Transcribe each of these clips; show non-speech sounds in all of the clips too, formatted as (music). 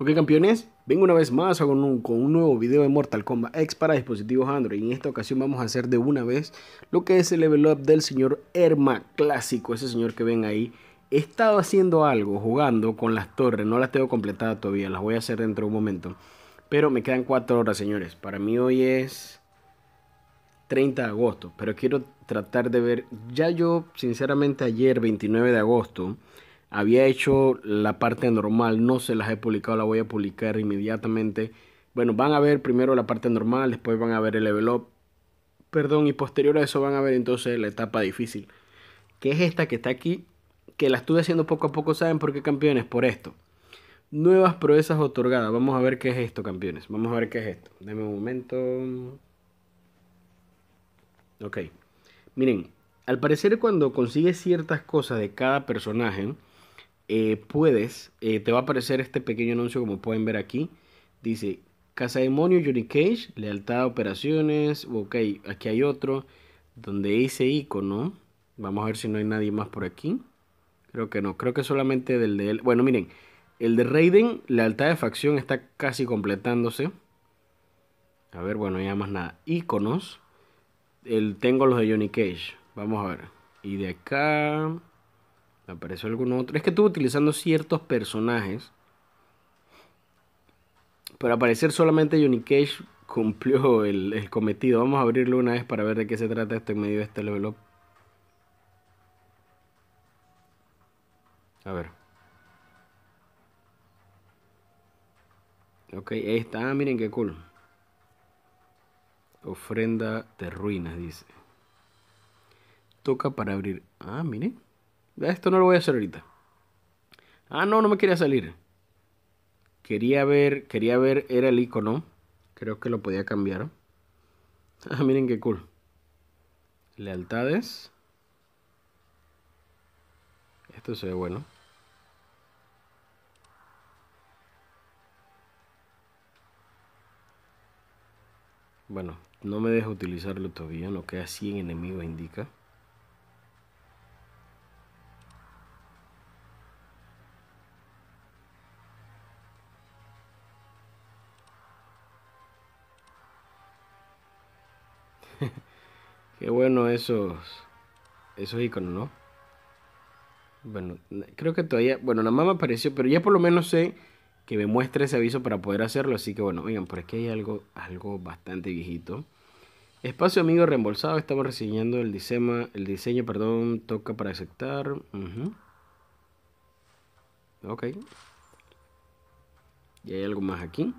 Ok campeones, vengo una vez más con un, con un nuevo video de Mortal Kombat X para dispositivos Android. En esta ocasión vamos a hacer de una vez lo que es el level up del señor Erma clásico, ese señor que ven ahí. He estado haciendo algo, jugando con las torres, no las tengo completadas todavía, las voy a hacer dentro de un momento. Pero me quedan 4 horas señores, para mí hoy es 30 de agosto, pero quiero tratar de ver, ya yo sinceramente ayer 29 de agosto había hecho la parte normal, no se las he publicado, la voy a publicar inmediatamente. Bueno, van a ver primero la parte normal, después van a ver el level perdón, y posterior a eso van a ver entonces la etapa difícil, que es esta que está aquí, que la estuve haciendo poco a poco, ¿saben por qué campeones? Por esto. Nuevas proezas otorgadas, vamos a ver qué es esto, campeones, vamos a ver qué es esto. Deme un momento. Ok, miren, al parecer cuando consigues ciertas cosas de cada personaje, eh, puedes, eh, te va a aparecer este pequeño anuncio como pueden ver aquí. Dice, Casa Demonio Johnny Cage, lealtad a operaciones, ok, aquí hay otro, donde dice icono. Vamos a ver si no hay nadie más por aquí. Creo que no, creo que solamente del de él. Bueno, miren, el de Raiden, lealtad de facción, está casi completándose. A ver, bueno, ya más nada. Iconos. El, tengo los de Johnny Cage. Vamos a ver. Y de acá apareció algún otro. Es que estuve utilizando ciertos personajes. Pero aparecer solamente Johnny Cage cumplió el, cometido. Vamos a abrirlo una vez para ver de qué se trata esto en medio de este level up. A ver. Ok, ahí está. Ah, miren qué cool. Ofrenda de ruinas, dice. Toca para abrir. Ah, miren. Esto no lo voy a hacer ahorita. Ah, no, no me quería salir. Quería ver, quería ver, era el icono. Creo que lo podía cambiar. (laughs) Ah, miren qué cool. Lealtades. Esto se ve bueno. Bueno, no me deja utilizarlo todavía, no queda 100 enemigos indica. Qué bueno esos, esos iconos, ¿no? Bueno, creo que todavía, bueno, nada más me apareció, pero ya por lo menos sé que me muestre ese aviso para poder hacerlo, así que bueno, oigan, por aquí hay algo, algo bastante viejito. Espacio amigo reembolsado, estamos reseñando el diseño, el diseño, perdón, toca para aceptar. Ok. Y hay algo más aquí.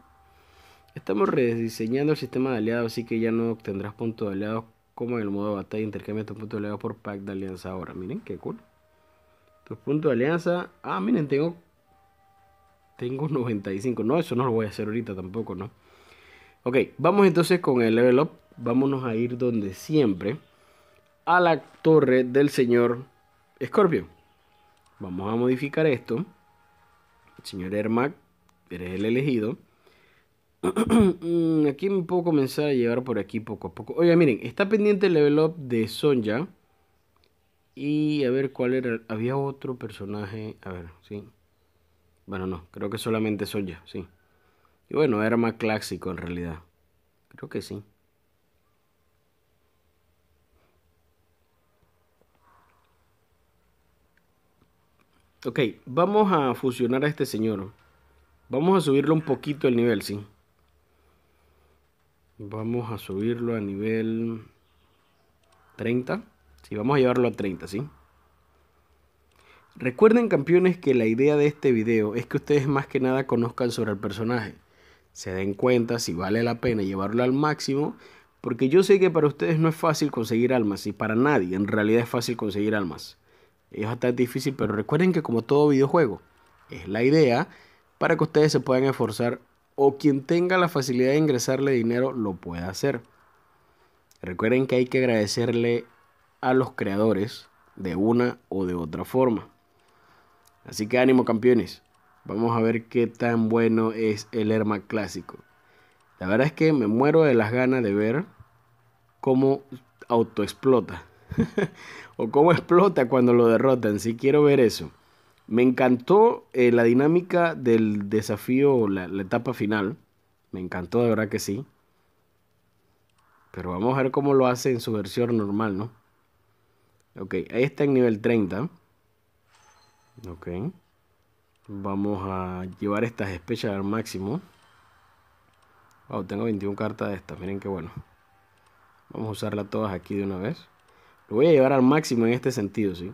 Estamos rediseñando el sistema de aliados, así que ya no obtendrás puntos de aliados como en el modo de batalla. Intercambia tus puntos de aliados por pack de alianza ahora. Miren, qué cool. Tus puntos de alianza. Ah, miren, tengo. Tengo (laughs) 95. No, eso no lo voy a hacer ahorita tampoco, ¿no? Ok, vamos entonces con el level up. Vámonos a ir donde siempre. A la torre del señor Scorpio. Vamos a modificar esto. señor Ermac, eres el elegido. Mm, aquí me puedo comenzar a llevar por aquí poco a poco. Oiga, miren, está pendiente el level up de Sonja. Y a ver cuál era. Había otro personaje. A ver, sí. Bueno, no, creo que solamente Sonja, sí. Y bueno, era más clásico en realidad. Creo que sí. Ok, vamos a fusionar a este señor. Vamos a subirle un poquito el nivel, sí. Vamos a subirlo a nivel 30. Sí, vamos a llevarlo a 30, ¿sí? Recuerden campeones que la idea de este video es que ustedes más que nada conozcan sobre el personaje. Se den cuenta si vale la pena llevarlo al máximo. Porque yo sé que para ustedes no es fácil conseguir almas. Y para nadie en realidad es fácil conseguir almas. Es bastante difícil, pero recuerden que como todo videojuego, es la idea para que ustedes se puedan esforzar o quien tenga la facilidad de ingresarle dinero lo pueda hacer. Recuerden que hay que agradecerle a los creadores de una o de otra forma. Así que ánimo campeones. Vamos a ver qué tan bueno es el Erma clásico. La verdad es que me muero de las ganas de ver cómo autoexplota. (laughs) o cómo explota cuando lo derrotan. Si quiero ver eso. Me encantó eh, la dinámica del desafío, la, la etapa final. Me encantó, de verdad que sí. Pero vamos a ver cómo lo hace en su versión normal, ¿no? Ok, ahí está en nivel 30. Ok. Vamos a llevar estas especias al máximo. Wow, tengo 21 cartas de estas. Miren qué bueno. Vamos a usarlas todas aquí de una vez. Lo voy a llevar al máximo en este sentido, ¿sí?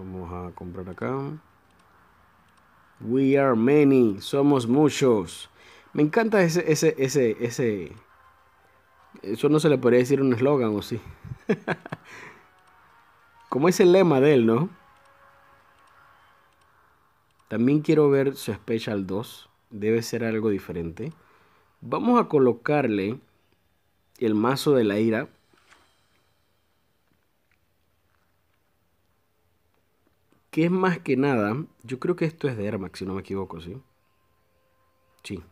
Vamos a comprar acá. We are many. Somos muchos. Me encanta ese, ese, ese, ese. Eso no se le podría decir un eslogan, ¿o sí? (laughs) Como es el lema de él, ¿no? También quiero ver su Special 2. Debe ser algo diferente. Vamos a colocarle el mazo de la ira. Que es más que nada. Yo creo que esto es de Ermax, si no me equivoco, ¿sí? Sí.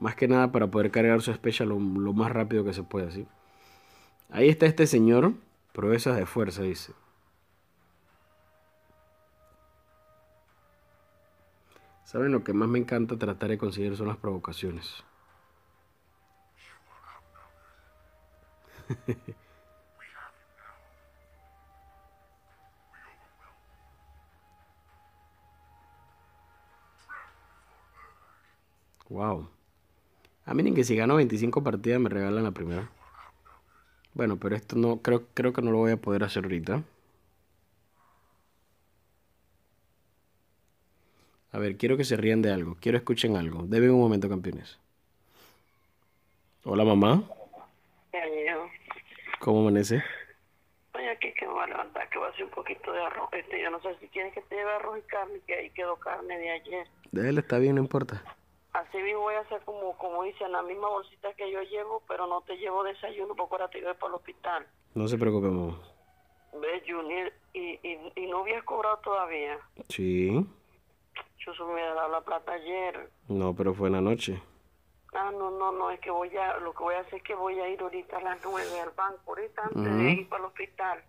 Más que nada para poder cargar su Special lo, lo más rápido que se pueda, ¿sí? Ahí está este señor. Proezas de fuerza, dice. ¿Saben lo que más me encanta tratar de conseguir son las provocaciones? (laughs) wow. Ah, miren que si gano 25 partidas me regalan la primera. Bueno, pero esto no, creo, creo que no lo voy a poder hacer ahorita. A ver, quiero que se rían de algo. Quiero escuchen algo. Deben un momento, campeones. Hola, mamá. ¿Cómo amanece? Oye, aquí que me voy a levantar, que voy a hacer un poquito de arroz. Este, yo no sé si quieres que te lleve arroz y carne, que ahí quedó carne de ayer. De él está bien, no importa. Así mismo voy a hacer como, como dicen, la misma bolsita que yo llevo, pero no te llevo desayuno porque ahora te llevo para el hospital. No se preocupe, mamá. ¿Ves, Junior? ¿Y, y, y no habías cobrado todavía? Sí. Yo se me había dado la plata ayer. No, pero fue en la noche. Ah, no, no, no, es que voy a, lo que voy a hacer es que voy a ir ahorita a las nueve al banco, ahorita antes de ir para el hospital.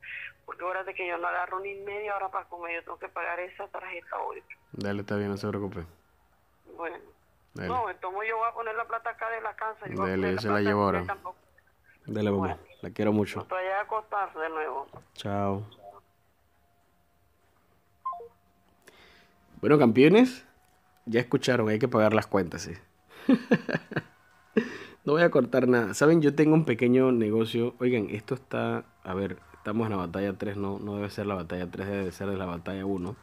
Porque ahora de que yo no agarro ni media hora para comer, yo tengo que pagar esa tarjeta hoy. Dale, está bien, no se preocupe. Bueno. Dale. No, entonces yo voy a poner la plata acá de la casa. Yo voy a Dele, poner yo se la llevo ahora. Dale, mamá. Bueno. La quiero mucho. Estoy allá a acostarse de nuevo. Chao. Bueno, campeones, ya escucharon, hay que pagar las cuentas, sí. (laughs) no voy a cortar nada. Saben, yo tengo un pequeño negocio. Oigan, esto está, a ver, estamos en la batalla 3, no, no debe ser la batalla 3, debe ser de la batalla 1.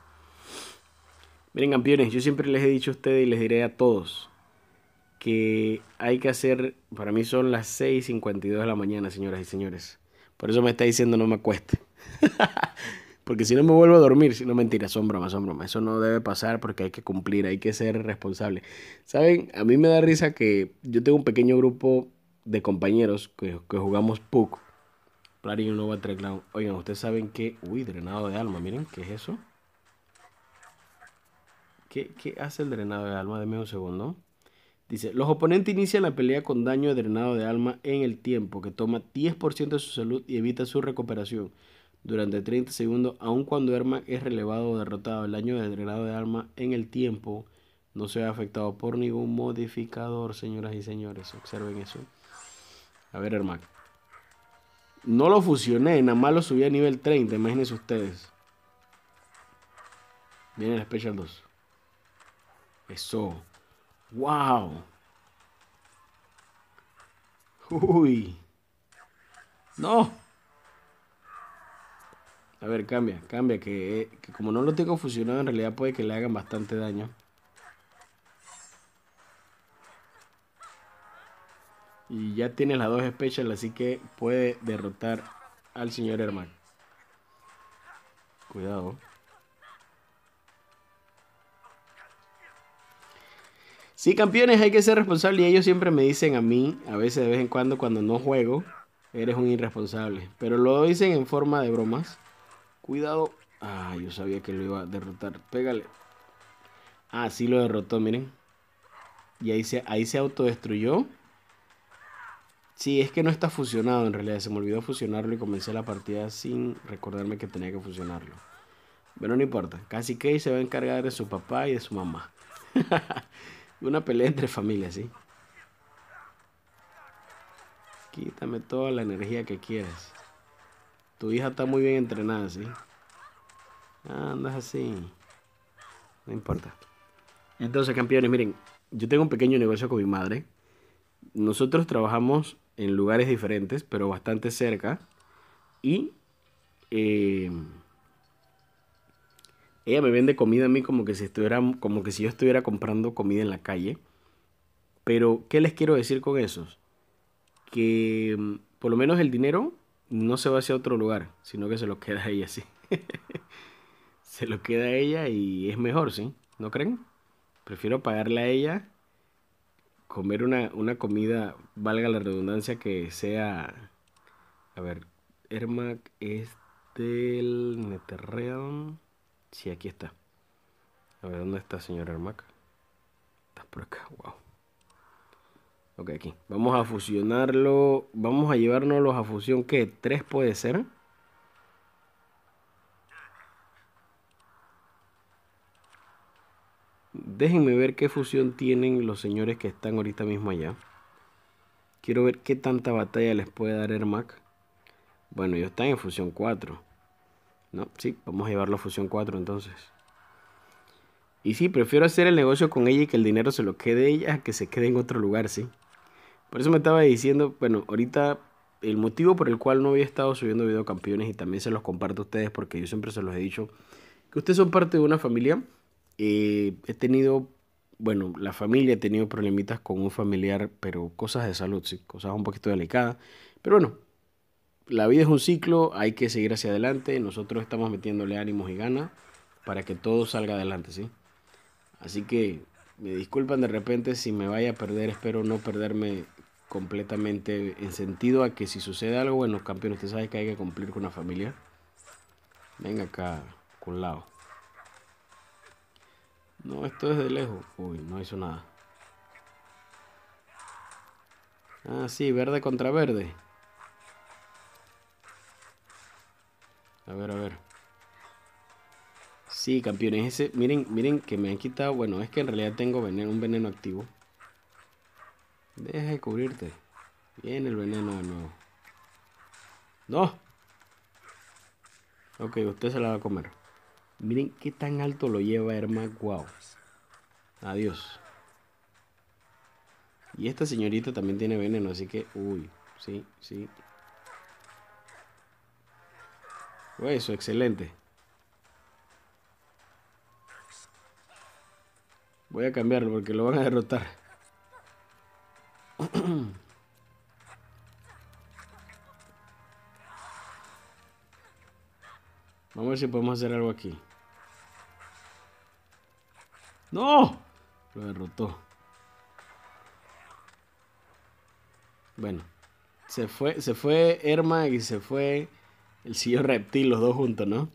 Miren, campeones, yo siempre les he dicho a ustedes y les diré a todos que hay que hacer, para mí son las 6.52 de la mañana, señoras y señores. Por eso me está diciendo no me acueste. (laughs) porque si no me vuelvo a dormir, si no mentira, son bromas, son bromas. Eso no debe pasar porque hay que cumplir, hay que ser responsable. Saben, a mí me da risa que yo tengo un pequeño grupo de compañeros que, que jugamos PUC. Player Nova Treclown. Oigan, ustedes saben que... Uy, drenado de alma, miren, ¿qué es eso? ¿Qué, hace el drenado de alma? Deme un segundo. Dice, los oponentes inician la pelea con daño de drenado de alma en el tiempo, que toma 10% de su salud y evita su recuperación durante 30 segundos, aun cuando Ermac es relevado o derrotado. El daño de drenado de alma en el tiempo no se ve afectado por ningún modificador, señoras y señores. Observen eso. A ver, Ermac. No lo fusioné, nada más lo subí a nivel 30, imagínense ustedes. Viene el Special 2. Eso. ¡Wow! ¡Uy! ¡No! A ver, cambia, cambia, que, que como no lo tengo fusionado, en realidad puede que le hagan bastante daño. Y ya tiene las dos special, así que puede derrotar al señor Herman. Cuidado. Sí, campeones, hay que ser responsable. Y ellos siempre me dicen a mí, a veces de vez en cuando, cuando no juego, eres un irresponsable. Pero lo dicen en forma de bromas. Cuidado. Ah, yo sabía que lo iba a derrotar. Pégale. Ah, sí lo derrotó, miren. Y ahí se, ahí se autodestruyó. Sí, es que no está fusionado en realidad. Se me olvidó fusionarlo y comencé la partida sin recordarme que tenía que fusionarlo. Pero no importa. Casi que se va a encargar de su papá y de su mamá. (laughs) Una pelea entre familias, ¿sí? Quítame toda la energía que quieras. Tu hija está muy bien entrenada, ¿sí? andas así. No importa. Entonces, campeones, miren, yo tengo un pequeño negocio con mi madre. Nosotros trabajamos en lugares diferentes, pero bastante cerca. Y eh, ella me vende comida a mí como que si estuviera, como que si yo estuviera comprando comida en la calle. Pero, ¿qué les quiero decir con eso? Que mm, por lo menos el dinero no se va hacia otro lugar, sino que se lo queda a ella, sí. (laughs) se lo queda a ella y es mejor, ¿sí? ¿No creen? Prefiero pagarle a ella comer una, una comida, valga la redundancia, que sea... A ver, Ermac es del. Sí, aquí está. A ver, ¿dónde está, señor Ermac? Está por acá, wow. Ok, aquí. Vamos a fusionarlo. Vamos a llevárnoslos a fusión, ¿qué? ¿Tres puede ser? Déjenme ver qué fusión tienen los señores que están ahorita mismo allá. Quiero ver qué tanta batalla les puede dar Ermac. Bueno, ellos están en fusión 4. No, sí, vamos a llevarlo a fusión 4 entonces. Y sí, prefiero hacer el negocio con ella y que el dinero se lo quede ella que se quede en otro lugar, sí. Por eso me estaba diciendo, bueno, ahorita el motivo por el cual no había estado subiendo video campeones y también se los comparto a ustedes porque yo siempre se los he dicho, que ustedes son parte de una familia eh, he tenido, bueno, la familia ha tenido problemitas con un familiar, pero cosas de salud, sí, cosas un poquito delicadas. Pero bueno, la vida es un ciclo, hay que seguir hacia adelante. Nosotros estamos metiéndole ánimos y ganas para que todo salga adelante, ¿sí? Así que me disculpan de repente si me vaya a perder, espero no perderme completamente en sentido a que si sucede algo, bueno, campeón, usted sabe que hay que cumplir con la familia. Venga acá, con lado. No, esto es de lejos. Uy, no hizo nada. Ah, sí, verde contra verde. A ver, a ver. Sí, campeones, ese, miren, miren que me han quitado, bueno, es que en realidad tengo veneno, un veneno activo. Deja de cubrirte. Viene el veneno de nuevo. No. Ok, usted se la va a comer. Miren qué tan alto lo lleva Herma. Wow. Adiós. Y esta señorita también tiene veneno, así que... Uy, sí, sí. Eso, excelente. Voy a cambiarlo porque lo van a derrotar. (clears throat) Vamos a ver si podemos hacer algo aquí. ¡No! Lo derrotó. Bueno. Se fue, se fue Erma y se fue el señor Reptil, los dos juntos, ¿no?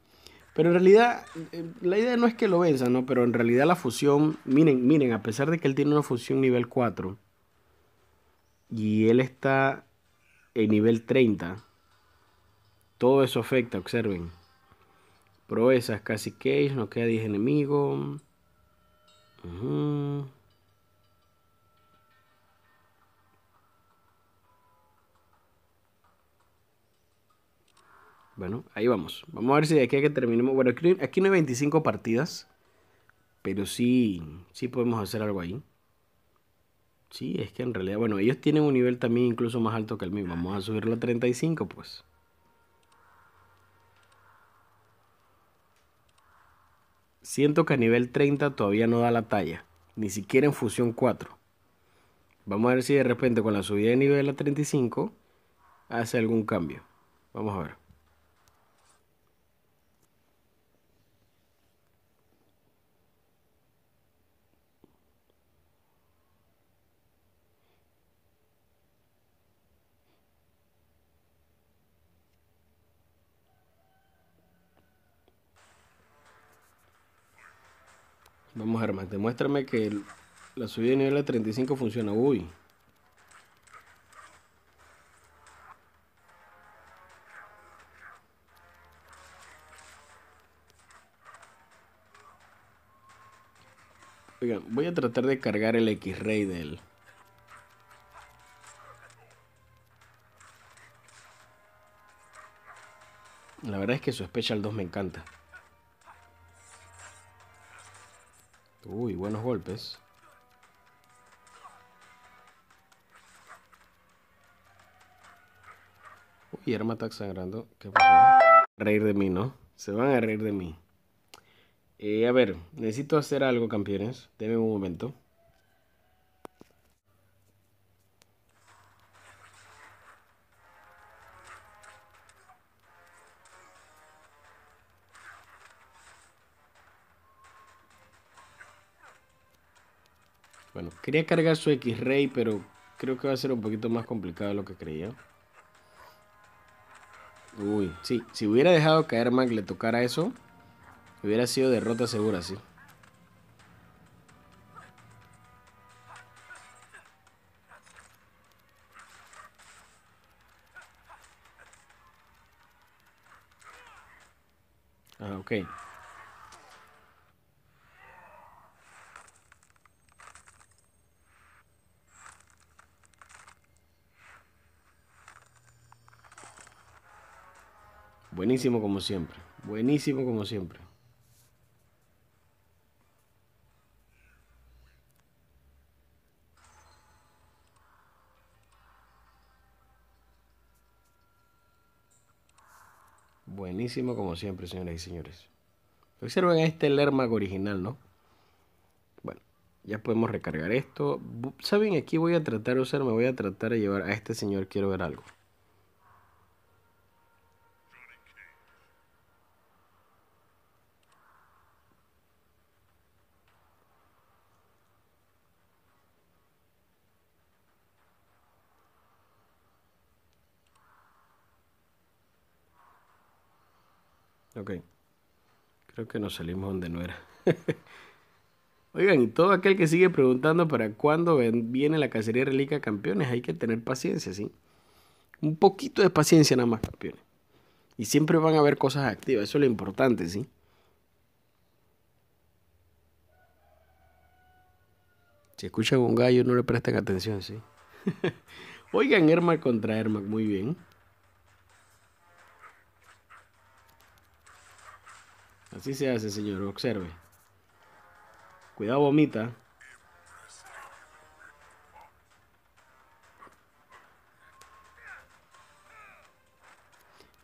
Pero en realidad, eh, la idea no es que lo venza, ¿no? Pero en realidad la fusión, miren, miren, a pesar de que él tiene una fusión nivel 4 y él está en nivel 30, todo eso afecta, observen. Proezas, casi case, no queda 10 enemigos. Bueno, ahí vamos. Vamos a ver si de aquí a que terminemos. Bueno, aquí, no hay 25 partidas. Pero sí, sí podemos hacer algo ahí. Sí, es que en realidad, bueno, ellos tienen un nivel también incluso más alto que el mío. Vamos a subirlo a 35, pues. Siento que a nivel 30 todavía no da la talla, ni siquiera en fusión 4. Vamos a ver si de repente con la subida de nivel a 35 hace algún cambio. Vamos a ver. Vamos, Armac, demuéstrame que la subida de nivel a 35 funciona. Uy. Oigan, voy a tratar de cargar el X-Ray de él. La verdad es que su Special 2 me encanta. Uy, buenos golpes. Uy, arma está sangrando. ¿Qué pasó? Reír de mí, ¿no? Se van a reír de mí. Eh, a ver, necesito hacer algo, campeones. Denme un momento. Quería cargar su X-Ray, pero creo que va a ser un poquito más complicado de lo que creía. Uy, sí, si hubiera dejado que a Ermac le tocara eso, hubiera sido derrota segura, sí. Ah, ok. Buenísimo como siempre. Buenísimo como siempre. Buenísimo como siempre, señoras y señores. Observen este Lermac original, ¿no? Bueno, ya podemos recargar esto. ¿Saben? Aquí voy a tratar de usar, me voy a tratar de llevar a este señor, quiero ver algo. Ok. Creo que nos salimos donde no era. (laughs) Oigan, y todo aquel que sigue preguntando para cuándo viene la cacería de reliquia campeones, hay que tener paciencia, ¿sí? Un poquito de paciencia nada más, campeones. Y siempre van a haber cosas activas, eso es lo importante, ¿sí? Si escuchan un gallo, no le presten atención, ¿sí? (laughs) Oigan, Ermac contra Ermac, muy bien. Así se hace, señor. Observe. Cuidado, vomita.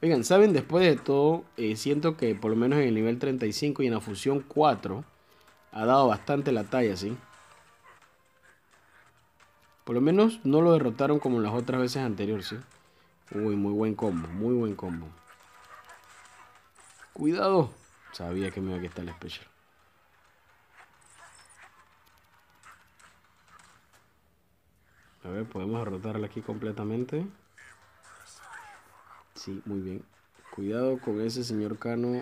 Oigan, ¿saben? Después de todo, eh, siento que por lo menos en el nivel 35 y en la fusión 4 ha dado bastante la talla, ¿sí? Por lo menos no lo derrotaron como las otras veces anteriores, ¿sí? Uy, muy buen combo, muy buen combo. Cuidado. Sabía que me iba a quitar el special. A ver, podemos derrotarla aquí completamente. Sí, muy bien. Cuidado con ese señor Cano.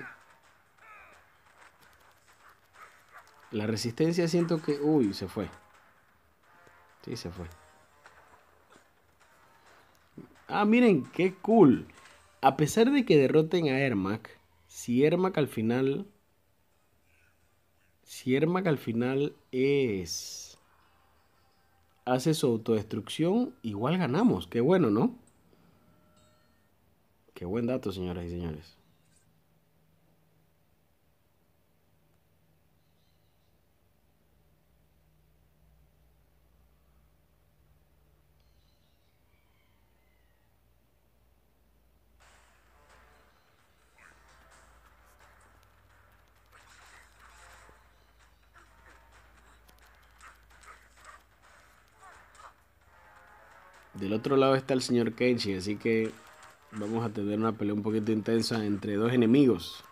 La resistencia siento que... Uy, se fue. Sí, se fue. Ah, miren, qué cool. A pesar de que derroten a Ermac, si Ermac al final. Si Ermac al final es. Hace su autodestrucción, igual ganamos. Qué bueno, ¿no? Qué buen dato, señoras y señores. Del otro lado está el señor Kenshi, así que vamos a tener una pelea un poquito intensa entre dos enemigos.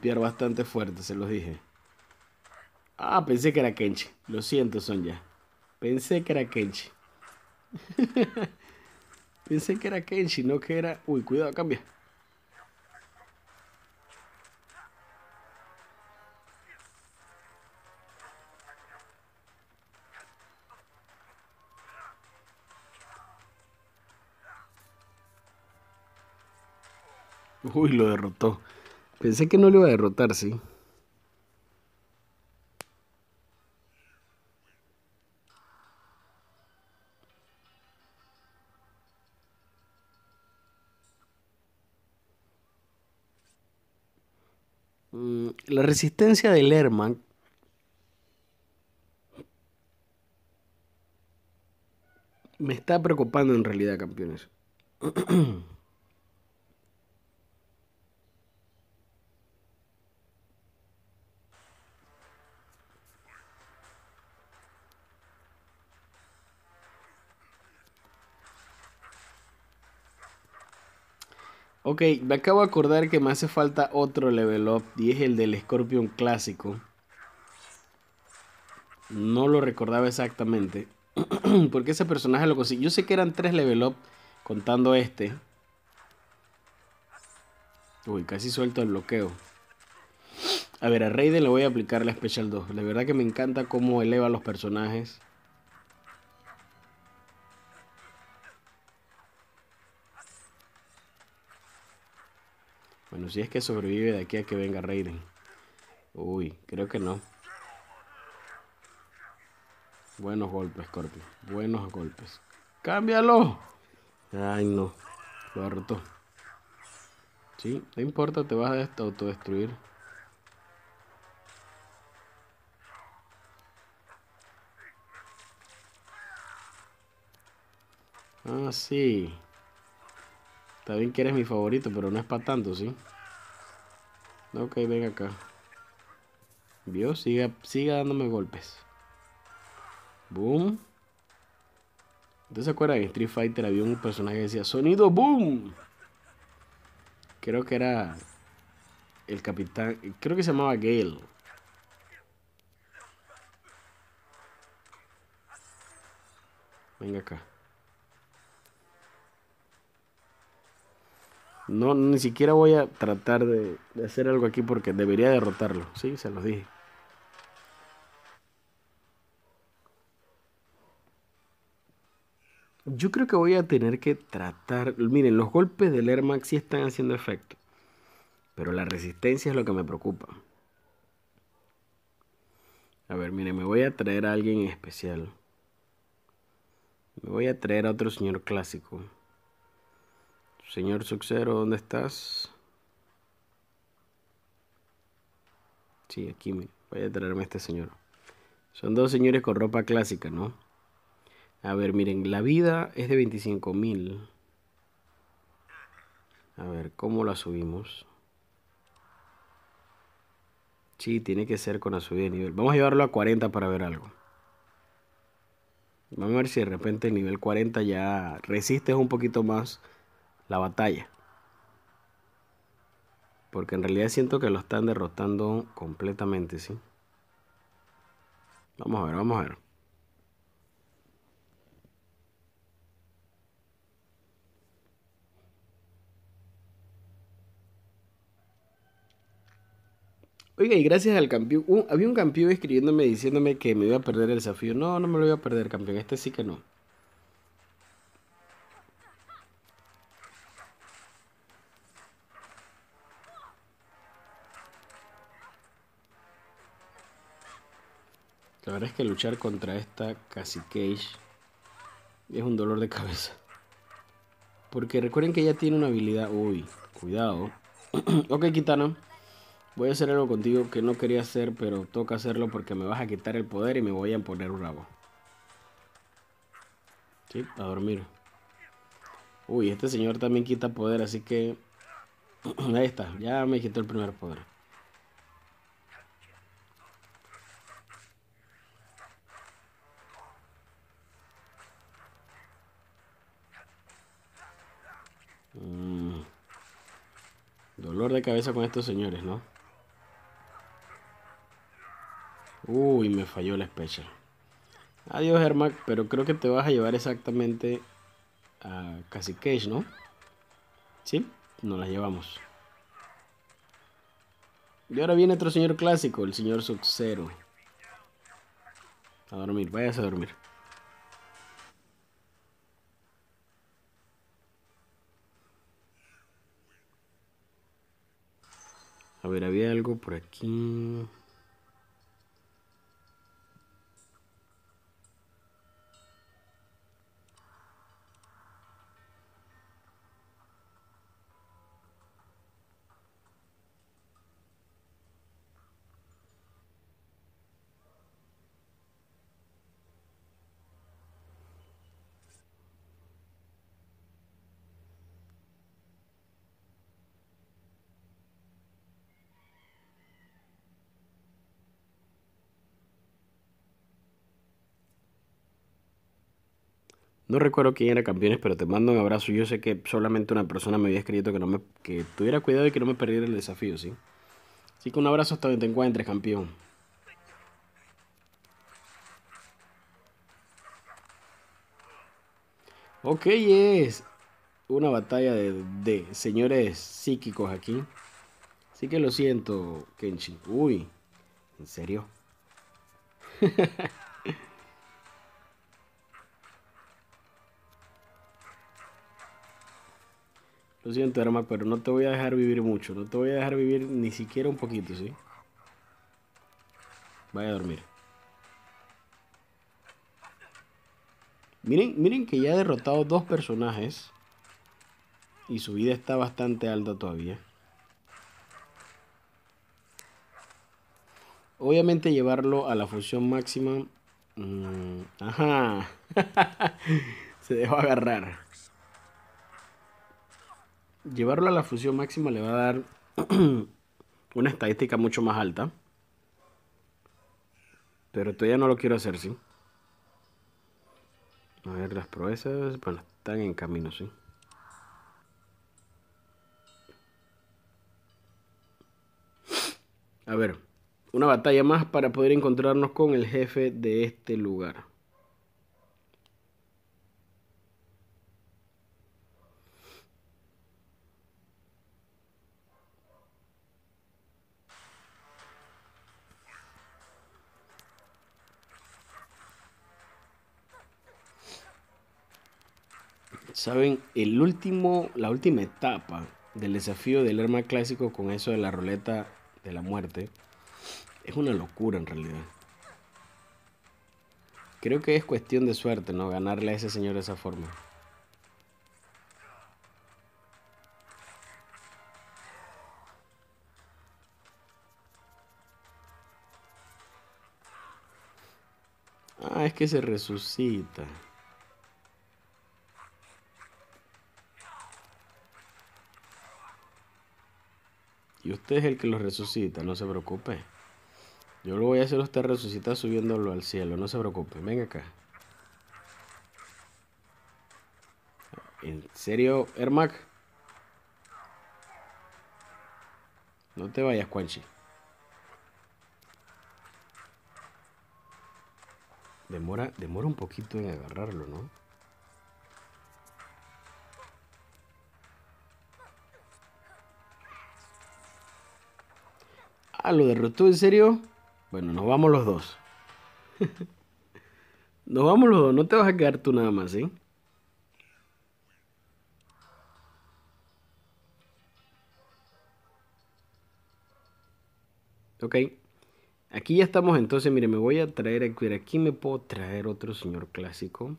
Golpear bastante fuerte, se los dije. Ah, pensé que era Kenchi. Lo siento, Sonja. Pensé que era Kenchi. (laughs) Pensé que era Kenshi, no que era... Uy, cuidado, cambia. Uy, lo derrotó. Pensé que no lo iba a derrotar, sí. Mm, la resistencia del Herman me está preocupando en realidad, campeones. (clears throat) Ok, me acabo de acordar que me hace falta otro level up y es el del Scorpion clásico. No lo recordaba exactamente. (clears throat) Porque ese personaje lo conseguí. Yo sé que eran tres level up contando este. Uy, casi suelto el bloqueo. A ver, a Raiden le voy a aplicar la Special 2. La verdad que me encanta cómo eleva los personajes. Bueno, si es que sobrevive de aquí a que venga Raiden. Uy, creo que no. Buenos golpes, Scorpio. Buenos golpes. ¡Cámbialo! Ay, no. Lo derrotó. Sí, no importa, te vas a autodestruir. Ah, sí. Está bien que eres mi favorito, pero no es para tanto, ¿sí? Ok, ven acá. ¿Vio? Siga, dándome golpes. Boom. ¿Ustedes se acuerdan? En Street Fighter había un personaje que decía Sonido Boom. Creo que era el capitán. Creo que se llamaba Gale. Venga acá. No, ni siquiera voy a tratar de, hacer algo aquí porque debería derrotarlo. Sí, se los dije. Yo creo que voy a tener que tratar. Miren, los golpes del Air Max sí están haciendo efecto. Pero la resistencia es lo que me preocupa. A ver, miren, me voy a traer a alguien especial. Me voy a traer a otro señor clásico. Señor Suxero, ¿dónde estás? Sí, aquí me voy a traerme a este señor. Son dos señores con ropa clásica, ¿no? A ver, miren, la vida es de 25 mil. A ver, ¿cómo la subimos? Sí, tiene que ser con la subida de nivel. Vamos a llevarlo a 40 para ver algo. Vamos a ver si de repente el nivel 40 ya resiste un poquito más la batalla. Porque en realidad siento que lo están derrotando completamente, ¿sí? Vamos a ver, vamos a ver. Oiga, y gracias al campeón, había un campeón escribiéndome diciéndome que me iba a perder el desafío. No, no me lo voy a perder, campeón. Este sí que no. La verdad es que luchar contra esta Casi Cage es un dolor de cabeza. Porque recuerden que ella tiene una habilidad. Uy, cuidado. (clears throat) ok, Kitana. Voy a hacer algo contigo que no quería hacer, pero toca hacerlo porque me vas a quitar el poder y me voy a poner bravo. Sí, a dormir. Uy, este señor también quita poder, así que... (clears throat) Ahí está, ya me quitó el primer poder. Dolor de cabeza con estos señores, ¿no? Uy, me falló la especie Adiós, Hermac, pero creo que te vas a llevar exactamente a Casi ¿no? Sí, nos las llevamos. Y ahora viene otro señor clásico, el señor Sub-Zero. A dormir, váyase a dormir. Ver, había algo por aquí. No recuerdo quién era campeones, pero te mando un abrazo. Yo sé que solamente una persona me había escrito que no me que tuviera cuidado y que no me perdiera el desafío, ¿sí? Así que un abrazo hasta donde te encuentres, campeón. Ok, es una batalla de, de señores psíquicos aquí. Así que lo siento, Kenshi. Uy, ¿en serio? (laughs) Lo siento, hermano, pero no te voy a dejar vivir mucho. No te voy a dejar vivir ni siquiera un poquito, ¿sí? Vaya a dormir. Miren, miren que ya he derrotado dos personajes. Y su vida está bastante alta todavía. Obviamente llevarlo a la fusión máxima. Mm, ajá. (laughs) Se dejó agarrar llevarlo a la fusión máxima le va a dar (clears throat) una estadística mucho más alta. Pero todavía no lo quiero hacer, ¿sí? A ver, las proezas, bueno, están en camino, ¿sí? A ver, una batalla más para poder encontrarnos con el jefe de este lugar. Saben, el último, la última etapa del desafío del arma clásico con eso de la roleta de la muerte es una locura en realidad. Creo que es cuestión de suerte, ¿no? Ganarle a ese señor de esa forma. Ah, es que se resucita. Y usted es el que lo resucita, no se preocupe. Yo lo voy a hacer usted resucitar subiéndolo al cielo, no se preocupe. Venga acá. ¿En serio, Ermac? No te vayas, Quanchi. Demora, demora un poquito en agarrarlo, ¿no? Ah, lo derrotó, ¿en serio? Bueno, nos vamos los dos. (laughs) nos vamos los dos, no te vas a quedar tú nada más, ¿sí? Ok. Aquí ya estamos entonces, mire, me voy a traer aquí, aquí me puedo traer otro señor clásico.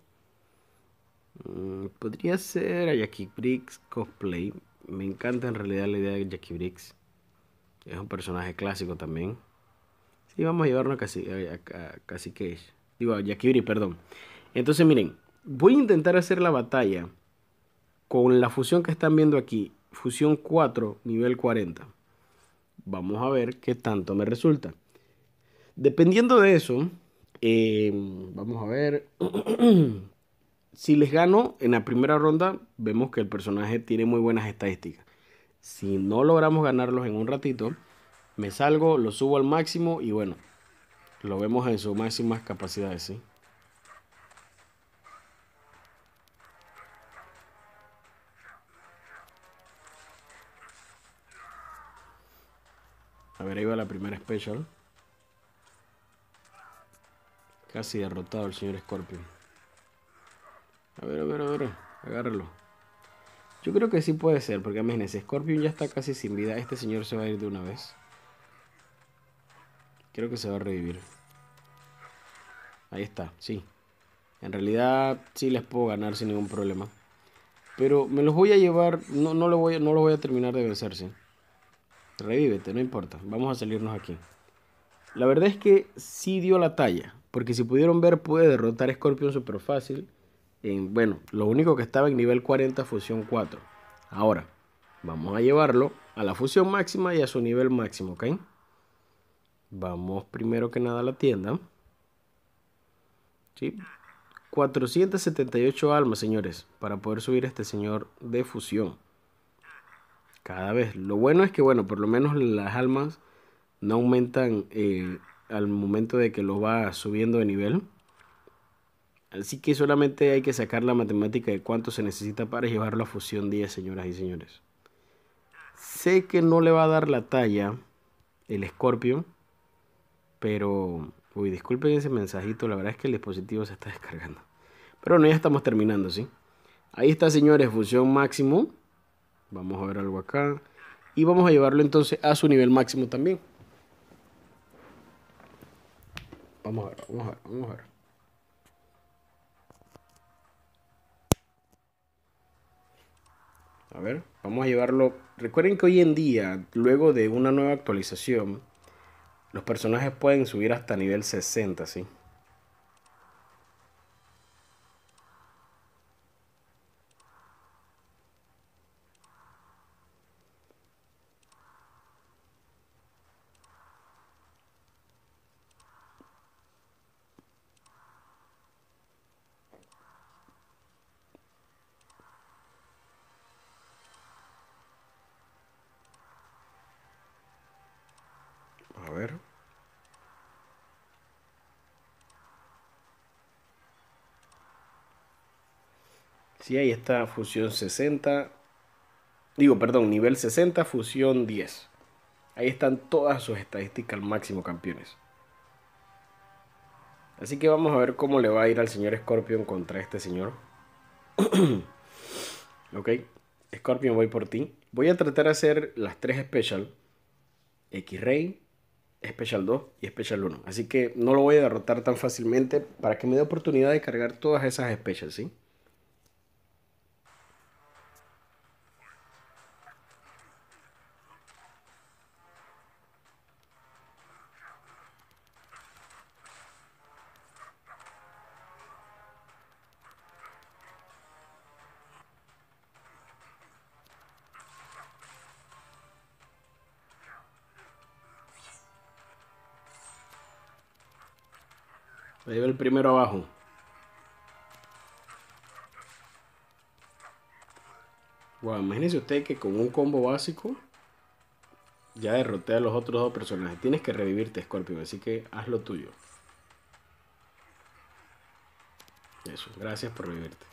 Mm, podría ser a Jackie Briggs cosplay. Me encanta en realidad la idea de Jackie Briggs. Es un personaje clásico también. Sí, vamos a llevarnos a Casi, a, Casi Cage. Digo, a Yakiri, perdón. Entonces, miren, voy a intentar hacer la batalla con la fusión que están viendo aquí. Fusión 4, nivel 40. Vamos a ver qué tanto me resulta. Dependiendo de eso, em, vamos a ver. (clears throat) si les gano en la primera ronda, vemos que el personaje tiene muy buenas estadísticas. Si no logramos ganarlos en un ratito, me salgo, lo subo al máximo y bueno, lo vemos en sus máximas capacidades, ¿sí? A ver, ahí va la primera special. Casi derrotado el señor Scorpion. A ver, a ver, a ver. Agárralo. Yo creo que sí puede ser, porque imagínense, Scorpion ya está casi sin vida. Este señor se va a ir de una vez. Creo que se va a revivir. Ahí está, sí. En realidad sí les puedo ganar sin ningún problema. Pero me los voy a llevar, no, no, lo, voy, no lo voy a terminar de vencerse. Revívete, no importa. Vamos a salirnos aquí. La verdad es que sí dio la talla. Porque si pudieron ver, puede derrotar a Scorpion súper fácil. En, bueno, lo único que estaba en nivel 40 fusión 4. Ahora, vamos a llevarlo a la fusión máxima y a su nivel máximo, ¿ok? Vamos primero que nada a la tienda. ¿Sí? 478 almas, señores, para poder subir a este señor de fusión. Cada vez. Lo bueno es que, bueno, por lo menos las almas no aumentan eh, al momento de que lo va subiendo de nivel. Así que solamente hay que sacar la matemática de cuánto se necesita para llevarlo a fusión 10, señoras y señores. Sé que no le va a dar la talla el Scorpio, pero... Uy, disculpen ese mensajito, la verdad es que el dispositivo se está descargando. Pero bueno, ya estamos terminando, ¿sí? Ahí está, señores, fusión máximo. Vamos a ver algo acá. Y vamos a llevarlo entonces a su nivel máximo también. Vamos a ver, vamos a ver, vamos a ver. A ver, vamos a llevarlo. Recuerden que hoy en día, luego de una nueva actualización, los personajes pueden subir hasta nivel 60, ¿sí? A ver. Sí, ahí está fusión 60. Digo, perdón, nivel 60, fusión 10. Ahí están todas sus estadísticas al máximo, campeones. Así que vamos a ver cómo le va a ir al señor Scorpion contra este señor. (clears throat) ok, Scorpion, voy por ti. Voy a tratar de hacer las tres special. X-Ray, Special 2 y Special 1. Así que no lo voy a derrotar tan fácilmente para que me dé oportunidad de cargar todas esas Specials, ¿sí? El primero abajo. Wow, imagínese usted que con un combo básico ya derroté a los otros dos personajes. Tienes que revivirte, Scorpion, así que haz lo tuyo. Eso, gracias por revivirte.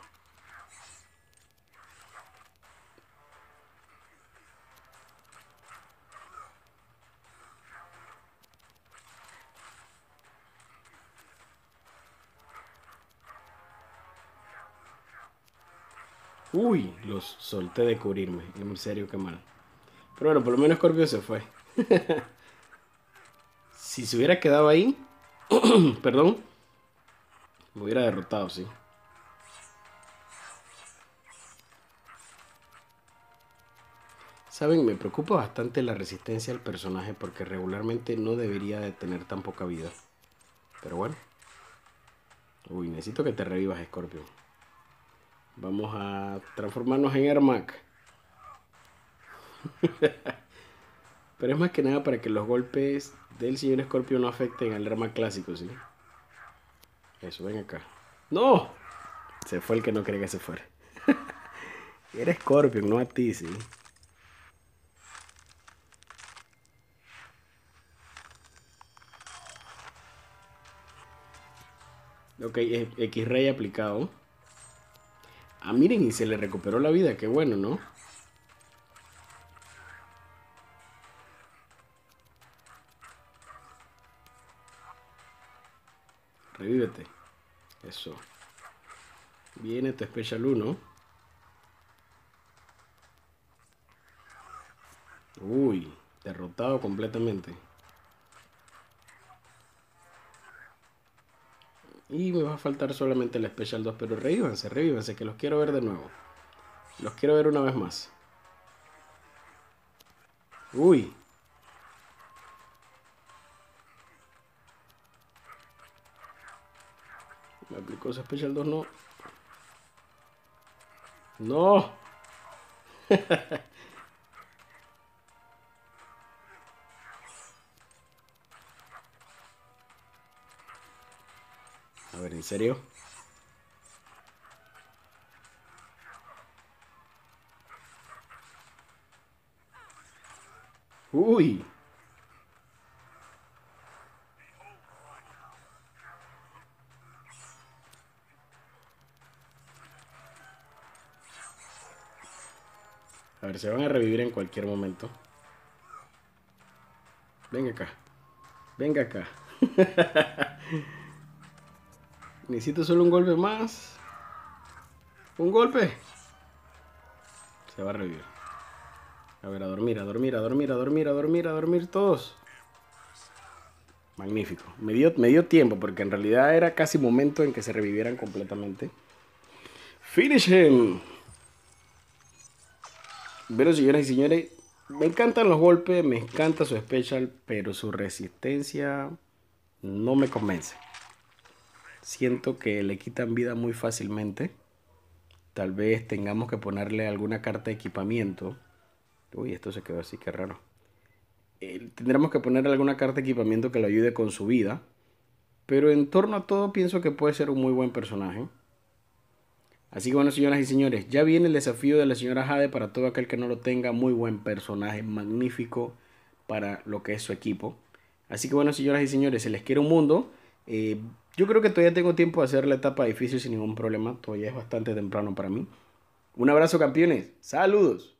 Los solté de cubrirme. En serio, qué mal. Pero bueno, por lo menos Scorpio se fue. (laughs) si se hubiera quedado ahí, (clears throat) perdón, me hubiera derrotado, sí. Saben, me preocupa bastante la resistencia del personaje porque regularmente no debería de tener tan poca vida. Pero bueno. Uy, necesito que te revivas, Scorpio. Vamos a transformarnos en Ermac. (laughs) Pero es más que nada para que los golpes del señor Scorpio no afecten al Ermac clásico, ¿sí? Eso, ven acá. ¡No! Se fue el que no quería que se fuera. (laughs) Era Scorpion, no a ti, sí. Ok, X-Ray aplicado. Ah, miren, y se le recuperó la vida, qué bueno, ¿no? Revívete. Eso. Viene tu Special 1. Uy, derrotado completamente. Y me va a faltar solamente el Special 2, pero revívanse, revívanse, que los quiero ver de nuevo. Los quiero ver una vez más. Uy. Me aplicó ese Special 2, no. No. (laughs) ¿en serio? Uy. A ver, se van a revivir en cualquier momento. Venga acá. Venga acá. (laughs) Necesito solo un golpe más. Un golpe. Se va a revivir. A ver, a dormir, a dormir, a dormir, a dormir, a dormir, a dormir todos. Magnífico. Me dio, me dio tiempo porque en realidad era casi momento en que se revivieran completamente. Finish him. Pero señoras y señores, me encantan los golpes, me encanta su special, pero su resistencia no me convence. Siento que le quitan vida muy fácilmente. Tal vez tengamos que ponerle alguna carta de equipamiento. Uy, esto se quedó así, que raro. Tendremos que ponerle alguna carta de equipamiento que lo ayude con su vida. Pero en torno a todo pienso que puede ser un muy buen personaje. Así que bueno, señoras y señores, ya viene el desafío de la señora Jade para todo aquel que no lo tenga. Muy buen personaje, magnífico para lo que es su equipo. Así que bueno, señoras y señores, se les quiere un mundo. Eh, yo creo que todavía tengo tiempo de hacer la etapa difícil sin ningún problema. Todavía es bastante temprano para mí. Un abrazo, campeones. Saludos.